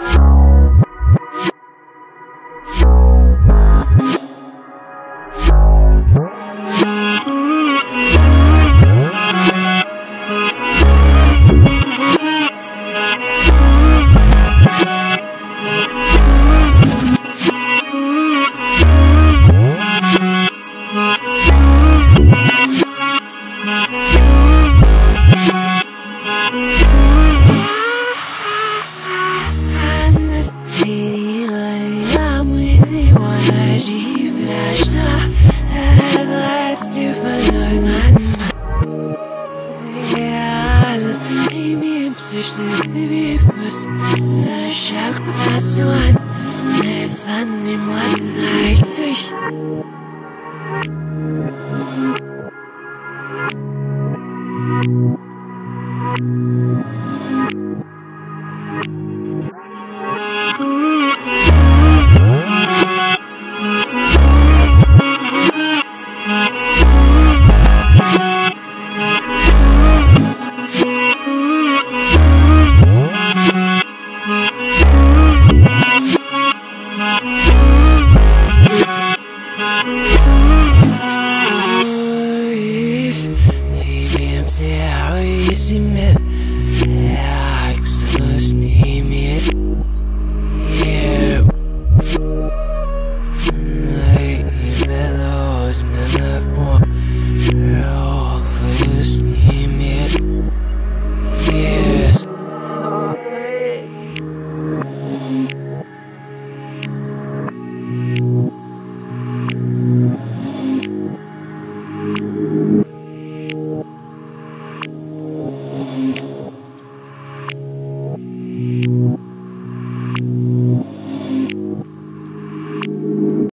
Bye. Psychicznie wypust Na szach pasłan Nie fanny młas na If, if, if, if,